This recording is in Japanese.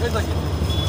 江崎